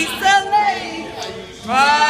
He's Lee. Right.